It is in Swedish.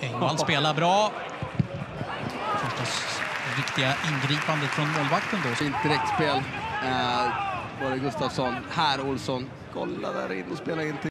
Engvall spelar bra. Första riktiga ingripandet från målvakten då. Fint direktspel. Eh, var det Gustafsson. Här Olsson. Kolla där in och spela in till